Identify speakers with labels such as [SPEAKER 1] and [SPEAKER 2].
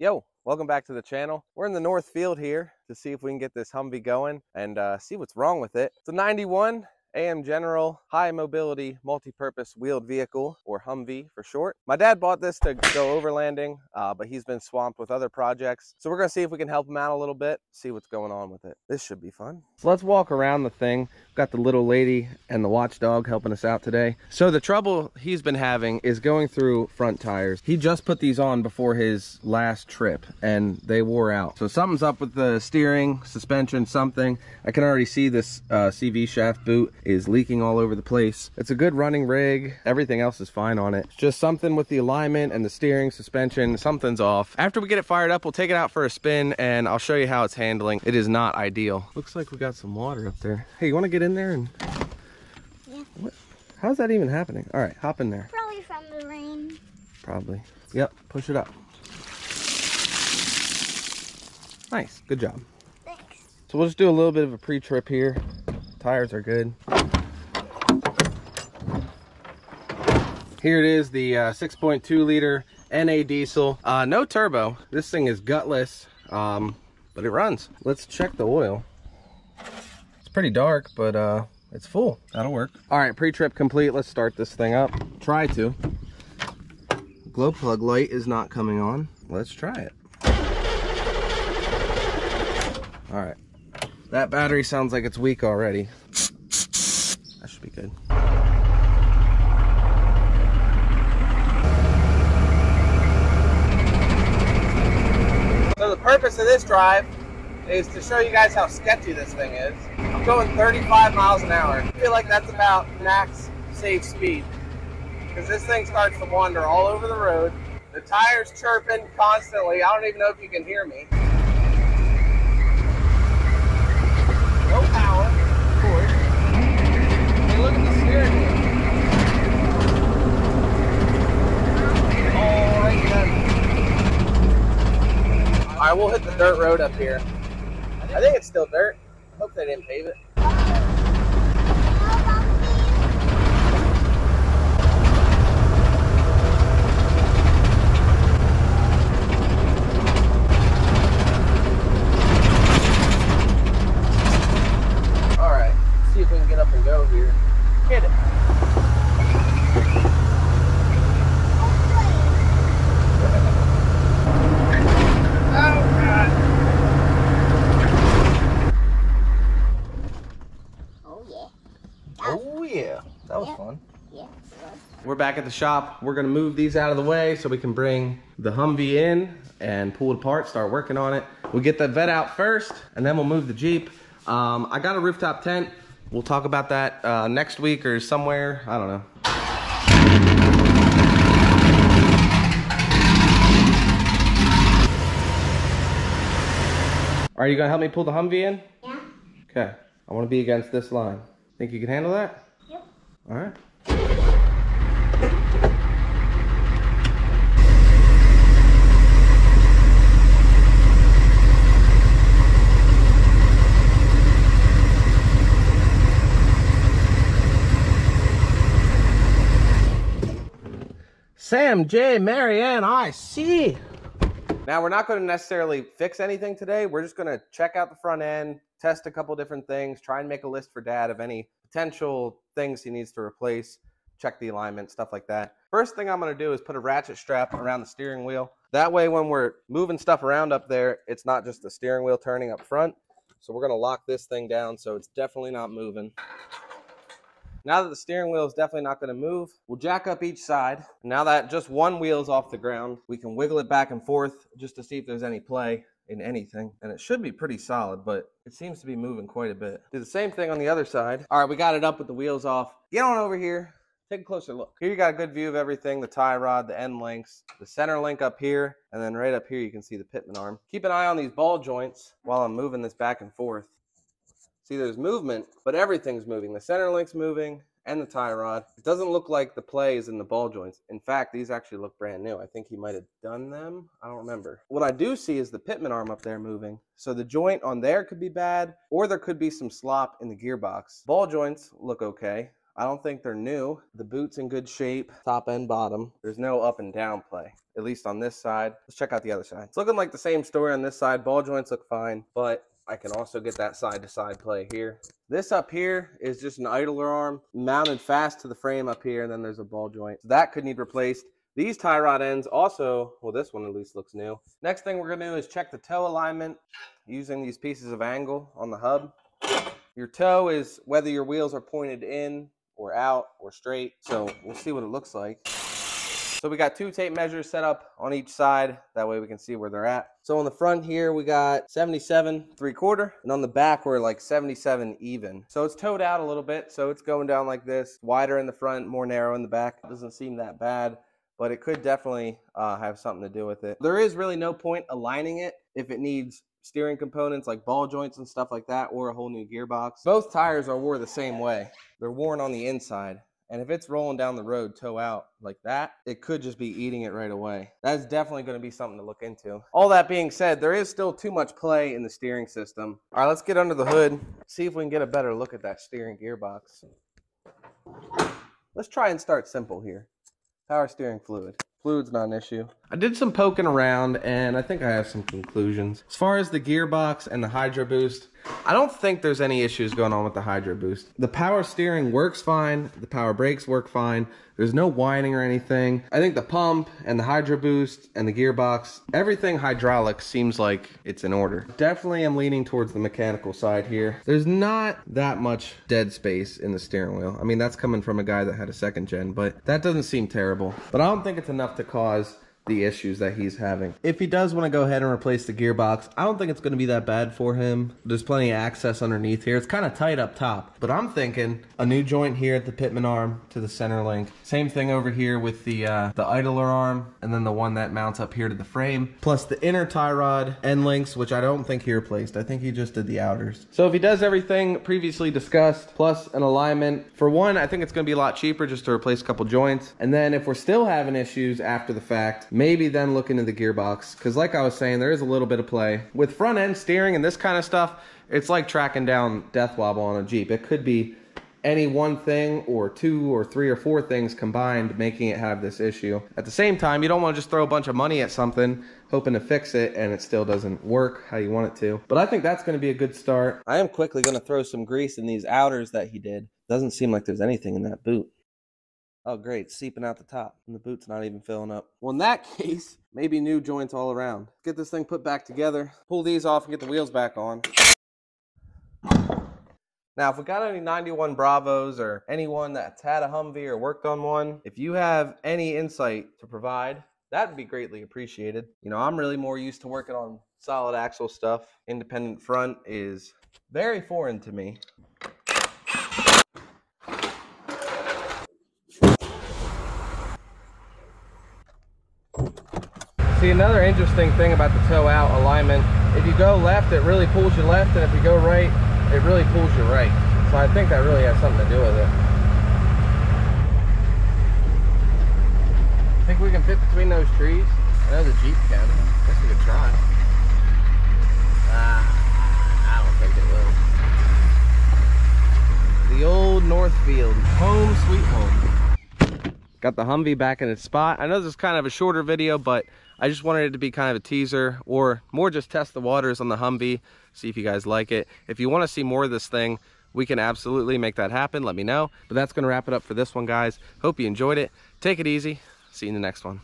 [SPEAKER 1] Yo, welcome back to the channel. We're in the North Field here to see if we can get this Humvee going and uh, see what's wrong with it. It's a 91 AM General High Mobility Multi-Purpose Wheeled Vehicle, or Humvee for short. My dad bought this to go overlanding, uh, but he's been swamped with other projects. So we're gonna see if we can help him out a little bit, see what's going on with it. This should be fun. So let's walk around the thing. We've got the little lady and the watchdog helping us out today. So the trouble he's been having is going through front tires. He just put these on before his last trip and they wore out. So something's up with the steering, suspension, something. I can already see this uh, CV shaft boot is leaking all over the place. It's a good running rig. Everything else is fine on it. just something with the alignment and the steering, suspension, something's off. After we get it fired up, we'll take it out for a spin and I'll show you how it's handling. It is not ideal. Looks like we got some water up there. Hey, you wanna get in there and...
[SPEAKER 2] Yeah.
[SPEAKER 1] What? How's that even happening? All right, hop in there.
[SPEAKER 2] Probably from the rain.
[SPEAKER 1] Probably. Yep, push it up. Nice, good job.
[SPEAKER 2] Thanks.
[SPEAKER 1] So we'll just do a little bit of a pre-trip here. Tires are good. Here it is, the uh, 6.2 liter NA diesel. Uh, no turbo. This thing is gutless, um, but it runs. Let's check the oil. It's pretty dark, but uh, it's full. That'll work. All right, pre-trip complete. Let's start this thing up. Try to. Glow plug light is not coming on. Let's try it. All right. That battery sounds like it's weak already. That should be good. So the purpose of this drive is to show you guys how sketchy this thing is. I'm going 35 miles an hour. I feel like that's about max safe speed because this thing starts to wander all over the road. The tires chirping constantly. I don't even know if you can hear me. No power, of course. Hey, look at the steering wheel. All right then. All right, we'll hit the dirt road up here. I think it's still dirt. I hope they didn't pave it. All right, see if we can get up and go here. Hit it. Oh God.
[SPEAKER 2] Oh yeah.
[SPEAKER 1] Oh yeah, that was
[SPEAKER 2] Yeah.
[SPEAKER 1] fun.
[SPEAKER 2] Yeah.
[SPEAKER 1] We're back at the shop. We're gonna move these out of the way so we can bring the Humvee in and pull it apart, start working on it. We'll get the Vette out first and then we'll move the Jeep. Um, I got a rooftop tent. We'll talk about that uh, next week or somewhere. I don't know. Are you gonna help me pull the Humvee in?
[SPEAKER 2] Yeah.
[SPEAKER 1] Okay. I wanna be against this line. Think you can handle that?
[SPEAKER 2] Yep.
[SPEAKER 1] All right. Sam, Jay, Marianne, I see. Now, we're not going to necessarily fix anything today. We're just going to check out the front end, test a couple different things, try and make a list for dad of any potential things he needs to replace, check the alignment, stuff like that. First thing I'm going to do is put a ratchet strap around the steering wheel. That way, when we're moving stuff around up there, it's not just the steering wheel turning up front. So we're going to lock this thing down so it's definitely not moving. Now that the steering wheel is definitely not going to move, we'll jack up each side. Now that just one wheel is off the ground, we can wiggle it back and forth just to see if there's any play in anything. And it should be pretty solid, but it seems to be moving quite a bit. Do the same thing on the other side. All right, we got it up with the wheels off. Get on over here. Take a closer look. Here you got a good view of everything, the tie rod, the end links, the center link up here, and then right up here you can see the pitman arm. Keep an eye on these ball joints while I'm moving this back and forth. See, there's movement, but everything's moving. The center link's moving and the tie rod. It doesn't look like the play is in the ball joints. In fact, these actually look brand new. I think he might have done them. I don't remember. What I do see is the pitman arm up there moving. So the joint on there could be bad, or there could be some slop in the gearbox. Ball joints look okay. I don't think they're new. The boot's in good shape, top and bottom. There's no up and down play, at least on this side. Let's check out the other side. It's looking like the same story on this side. Ball joints look fine, but I can also get that side to side play here. This up here is just an idler arm mounted fast to the frame up here, and then there's a ball joint. So that could need replaced. These tie rod ends also, well, this one at least looks new. Next thing we're gonna do is check the toe alignment using these pieces of angle on the hub. Your toe is whether your wheels are pointed in or out or straight. So we'll see what it looks like. So we got two tape measures set up on each side. That way we can see where they're at. So on the front here, we got 77 three quarter and on the back, we're like 77 even. So it's towed out a little bit. So it's going down like this, wider in the front, more narrow in the back. It doesn't seem that bad but it could definitely uh, have something to do with it. There is really no point aligning it if it needs steering components like ball joints and stuff like that or a whole new gearbox. Both tires are wore the same way. They're worn on the inside. And if it's rolling down the road toe out like that, it could just be eating it right away. That's definitely going to be something to look into. All that being said, there is still too much play in the steering system. All right, let's get under the hood, see if we can get a better look at that steering gearbox. Let's try and start simple here. Power steering fluid. Fluid's not an issue. I did some poking around and I think I have some conclusions. As far as the gearbox and the Hydro Boost, I don't think there's any issues going on with the Hydro Boost. The power steering works fine. The power brakes work fine. There's no whining or anything. I think the pump and the Hydro Boost and the gearbox, everything hydraulic seems like it's in order. Definitely am leaning towards the mechanical side here. There's not that much dead space in the steering wheel. I mean, that's coming from a guy that had a second gen, but that doesn't seem terrible. But I don't think it's enough to cause the issues that he's having. If he does want to go ahead and replace the gearbox, I don't think it's going to be that bad for him. There's plenty of access underneath here. It's kind of tight up top, but I'm thinking a new joint here at the pitman arm to the center link. Same thing over here with the uh, the idler arm, and then the one that mounts up here to the frame, plus the inner tie rod end links, which I don't think he replaced. I think he just did the outers. So if he does everything previously discussed, plus an alignment, for one, I think it's going to be a lot cheaper just to replace a couple joints. And then if we're still having issues after the fact, maybe then look into the gearbox. Because like I was saying, there is a little bit of play. With front end steering and this kind of stuff, it's like tracking down death wobble on a Jeep. It could be any one thing or two or three or four things combined making it have this issue. At the same time, you don't want to just throw a bunch of money at something hoping to fix it and it still doesn't work how you want it to. But I think that's going to be a good start. I am quickly going to throw some grease in these outers that he did. Doesn't seem like there's anything in that boot. Oh, great. Seeping out the top. And the boot's not even filling up. Well, in that case, maybe new joints all around. Get this thing put back together. Pull these off and get the wheels back on. Now, if we got any 91 Bravos or anyone that's had a Humvee or worked on one, if you have any insight to provide, that'd be greatly appreciated. You know, I'm really more used to working on solid axle stuff. Independent front is very foreign to me. See, another interesting thing about the toe out alignment, if you go left, it really pulls you left, and if you go right, it really pulls you right. So I think that really has something to do with it. I think we can fit between those trees? I know the Jeep can. Guess we could try. Ah, I don't think it will. The old Northfield. Home sweet home. Got the Humvee back in its spot. I know this is kind of a shorter video, but I just wanted it to be kind of a teaser or more just test the waters on the Humvee, see if you guys like it. If you want to see more of this thing, we can absolutely make that happen. Let me know. But that's going to wrap it up for this one, guys. Hope you enjoyed it. Take it easy. See you in the next one.